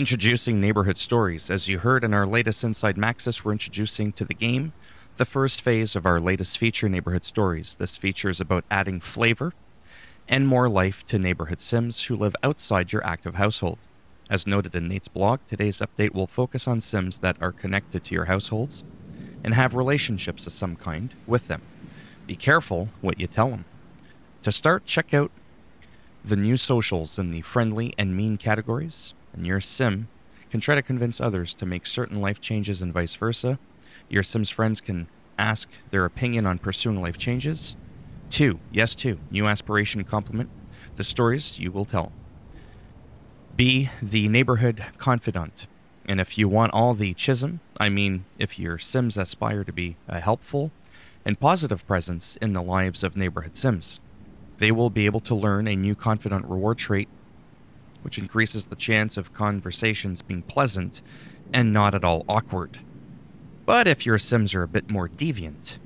Introducing Neighborhood Stories. As you heard in our latest Inside Maxis, we're introducing to the game the first phase of our latest feature, Neighborhood Stories. This feature is about adding flavor and more life to neighborhood Sims who live outside your active household. As noted in Nate's blog, today's update will focus on Sims that are connected to your households and have relationships of some kind with them. Be careful what you tell them. To start, check out the new socials in the friendly and mean categories, and your sim can try to convince others to make certain life changes and vice versa. Your sim's friends can ask their opinion on pursuing life changes. Two, yes, two, new aspiration compliment the stories you will tell. Be the neighborhood confidant. And if you want all the chisme, I mean, if your Sims aspire to be a helpful and positive presence in the lives of neighborhood Sims, they will be able to learn a new confidant reward trait, which increases the chance of conversations being pleasant and not at all awkward. But if your Sims are a bit more deviant,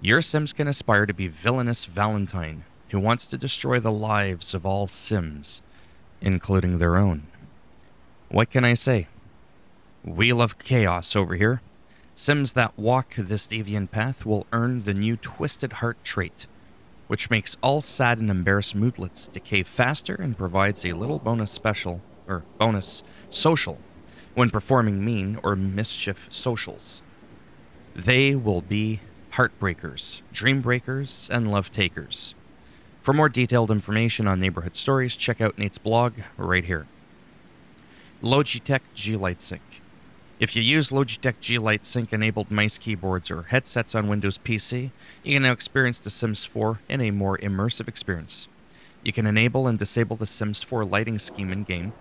your Sims can aspire to be villainous Valentine, who wants to destroy the lives of all Sims, including their own. What can I say? We love chaos over here. Sims that walk this deviant path will earn the new Twisted Heart trait, which makes all sad and embarrassed moodlets decay faster and provides a little bonus special, or bonus social, when performing mean or mischief socials. They will be heartbreakers, dream breakers, and love takers. For more detailed information on neighborhood stories, check out Nate's blog right here. Logitech G Light Sync. If you use Logitech G Light Sync enabled mice keyboards or headsets on Windows PC, you can now experience The Sims 4 in a more immersive experience. You can enable and disable the Sims 4 lighting scheme in game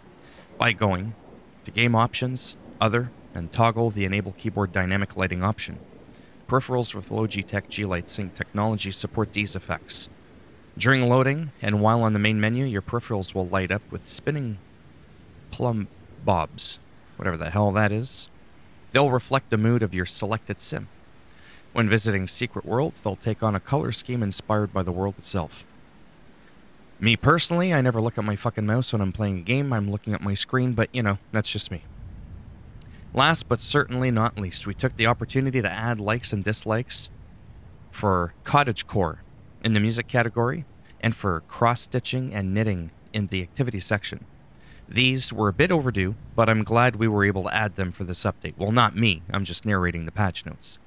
by going to Game Options, Other, and toggle the Enable Keyboard Dynamic Lighting option. Peripherals with Logitech G Light Sync technology support these effects. During loading and while on the main menu, your peripherals will light up with spinning plum bobs whatever the hell that is. They'll reflect the mood of your selected sim. When visiting secret worlds, they'll take on a color scheme inspired by the world itself. Me personally, I never look at my fucking mouse when I'm playing a game. I'm looking at my screen, but you know, that's just me. Last but certainly not least, we took the opportunity to add likes and dislikes for cottagecore in the music category and for cross stitching and knitting in the activity section. These were a bit overdue, but I'm glad we were able to add them for this update. Well, not me, I'm just narrating the patch notes.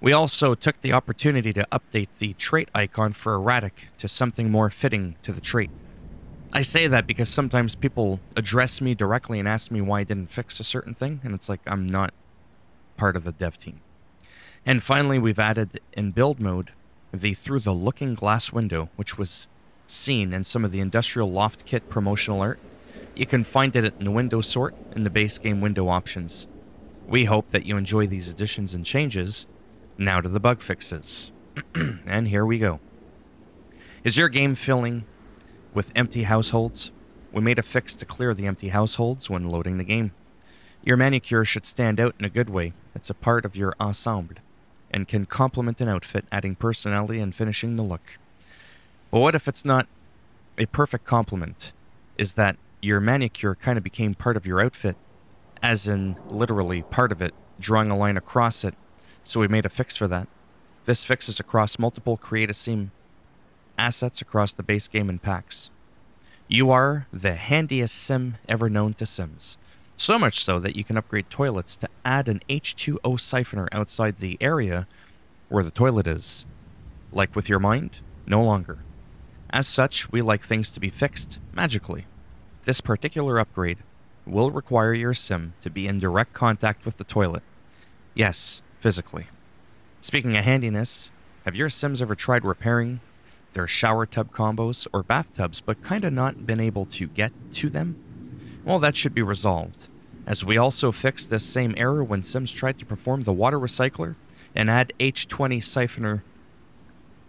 We also took the opportunity to update the trait icon for erratic to something more fitting to the trait. I say that because sometimes people address me directly and ask me why I didn't fix a certain thing, and it's like I'm not part of the dev team. And finally, we've added in build mode the through the looking glass window, which was seen in some of the industrial loft kit promotional art you can find it in the window sort in the base game window options. We hope that you enjoy these additions and changes. Now to the bug fixes. and here we go. Is your game filling with empty households? We made a fix to clear the empty households when loading the game. Your manicure should stand out in a good way. It's a part of your ensemble and can complement an outfit, adding personality and finishing the look. But what if it's not a perfect complement? Is that your manicure kind of became part of your outfit, as in literally part of it, drawing a line across it. So we made a fix for that. This fixes across multiple Create a Sim assets across the base game and packs. You are the handiest sim ever known to Sims. So much so that you can upgrade toilets to add an H2O siphoner outside the area where the toilet is. Like with your mind, no longer. As such, we like things to be fixed magically. This particular upgrade will require your sim to be in direct contact with the toilet. Yes, physically. Speaking of handiness, have your sims ever tried repairing their shower tub combos or bathtubs but kinda not been able to get to them? Well, that should be resolved, as we also fixed this same error when Sims tried to perform the water recycler and add H20 siphoner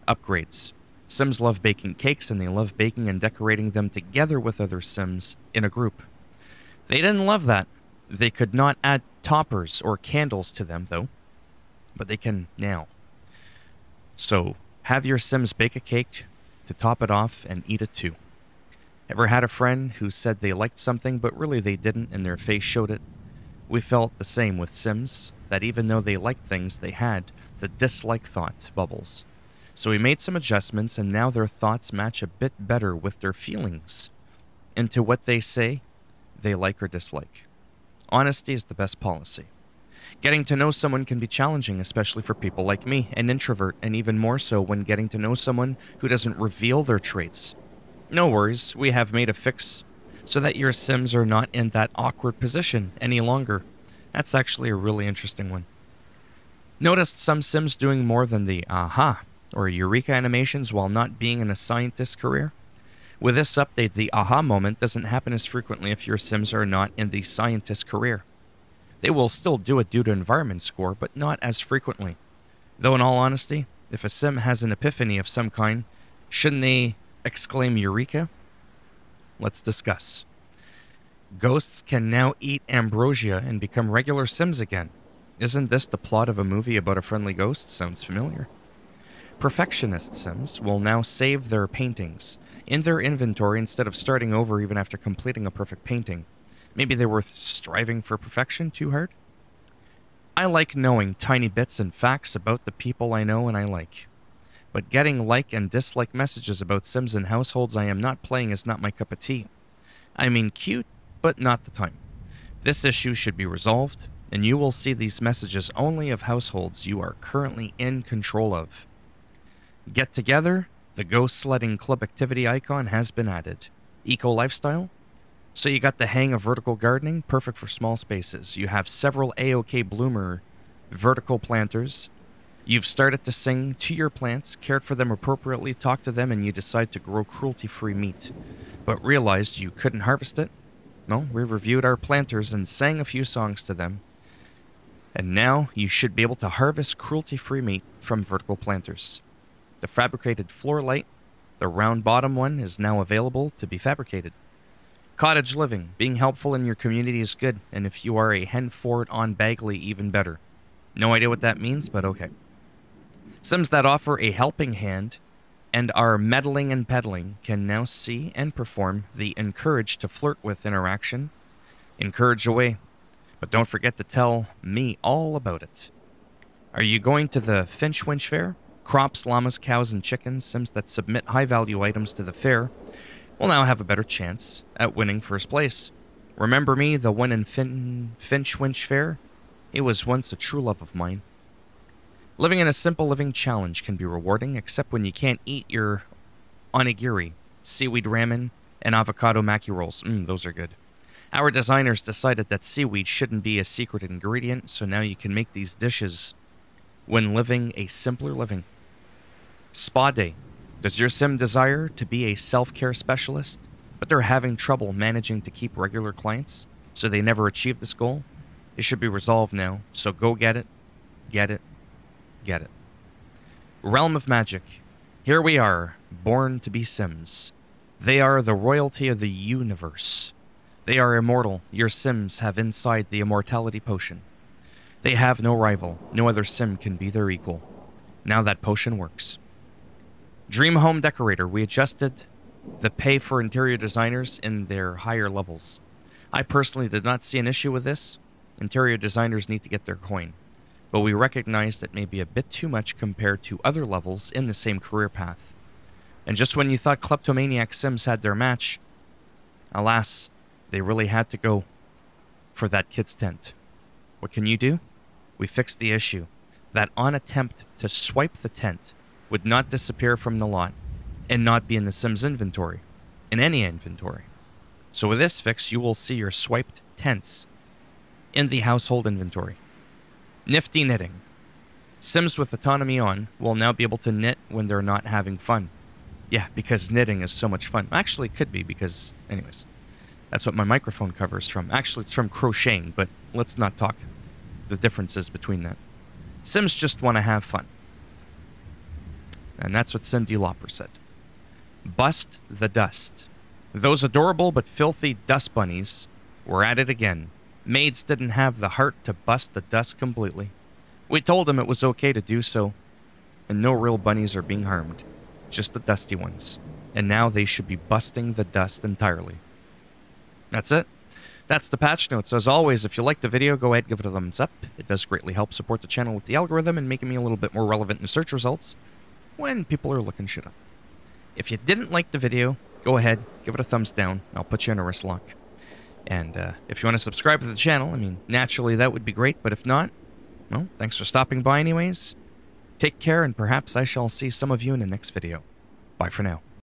upgrades. Sims love baking cakes and they love baking and decorating them together with other Sims in a group. They didn't love that. They could not add toppers or candles to them, though, but they can now. So, have your Sims bake a cake to top it off and eat it too. Ever had a friend who said they liked something but really they didn't and their face showed it? We felt the same with Sims, that even though they liked things, they had the dislike thought bubbles. So we made some adjustments and now their thoughts match a bit better with their feelings into what they say they like or dislike. Honesty is the best policy. Getting to know someone can be challenging, especially for people like me, an introvert, and even more so when getting to know someone who doesn't reveal their traits no worries, we have made a fix so that your Sims are not in that awkward position any longer. That's actually a really interesting one. Noticed some Sims doing more than the aha or eureka animations while not being in a scientist career? With this update, the aha moment doesn't happen as frequently if your Sims are not in the scientist career. They will still do it due to environment score, but not as frequently. Though, in all honesty, if a Sim has an epiphany of some kind, shouldn't they exclaim Eureka? Let's discuss. Ghosts can now eat ambrosia and become regular Sims again. Isn't this the plot of a movie about a friendly ghost? Sounds familiar. Perfectionist Sims will now save their paintings in their inventory instead of starting over even after completing a perfect painting. Maybe they were striving for perfection too hard? I like knowing tiny bits and facts about the people I know and I like but getting like and dislike messages about Sims and households I am not playing is not my cup of tea. I mean, cute, but not the time. This issue should be resolved, and you will see these messages only of households you are currently in control of. Get together, the ghost sledding club activity icon has been added. Eco lifestyle? So you got the hang of vertical gardening, perfect for small spaces. You have several AOK bloomer vertical planters, You've started to sing to your plants, cared for them appropriately, talked to them, and you decide to grow cruelty free meat, but realized you couldn't harvest it? Well, we reviewed our planters and sang a few songs to them. And now you should be able to harvest cruelty free meat from vertical planters. The fabricated floor light, the round bottom one, is now available to be fabricated. Cottage living, being helpful in your community is good, and if you are a Henford-on-Bagley, even better. No idea what that means, but okay. Sims that offer a helping hand and are meddling and peddling can now see and perform the encourage to flirt with interaction. Encourage away, but don't forget to tell me all about it. Are you going to the Finchwick Fair? Crops, llamas, cows, and chickens, Sims that submit high value items to the fair, will now have a better chance at winning first place. Remember me, the one in fin- Finchwick Fair? It was once a true love of mine. Living in a simple living challenge can be rewarding, except when you can't eat your onigiri, seaweed ramen, and avocado maki rolls. Mmm, those are good. Our designers decided that seaweed shouldn't be a secret ingredient, so now you can make these dishes when living a simpler living. Spa Day. Does your sim desire to be a self care specialist, but they're having trouble managing to keep regular clients, so they never achieve this goal? It should be resolved now, so go get it, get it, Get it. Realm of Magic. Here we are, born to be Sims. They are the royalty of the universe. They are immortal. Your Sims have inside the immortality potion. They have no rival. No other Sim can be their equal. Now that potion works. Dream Home Decorator. We adjusted the pay for interior designers in their higher levels. I personally did not see an issue with this. Interior designers need to get their coin but we recognized it may be a bit too much compared to other levels in the same career path. And just when you thought kleptomaniac Sims had their match, alas, they really had to go for that kid's tent. What can you do? We fixed the issue. That on attempt to swipe the tent would not disappear from the lot and not be in the Sims inventory, in any inventory. So with this fix, you will see your swiped tents in the household inventory. Nifty knitting. Sims with autonomy on will now be able to knit when they're not having fun. Yeah, because knitting is so much fun. Actually, it could be because, anyways, that's what my microphone cover is from. Actually, it's from crocheting, but let's not talk the differences between them. Sims just want to have fun. And that's what Cyndi Lauper said. Bust the dust. Those adorable but filthy dust bunnies were at it again Maids didn't have the heart to bust the dust completely. We told them it was okay to do so, and no real bunnies are being harmed, just the dusty ones. and now they should be busting the dust entirely. That's it. That's the patch notes. As always, if you liked the video, go ahead give it a thumbs up. It does greatly help support the channel with the algorithm and making me a little bit more relevant in search results when people are looking shit up. If you didn't like the video, go ahead, give it a thumbs down. I'll put you in a wrist lock. And uh, if you want to subscribe to the channel, I mean, naturally that would be great, but if not, well, thanks for stopping by anyways. Take care, and perhaps I shall see some of you in the next video. Bye for now.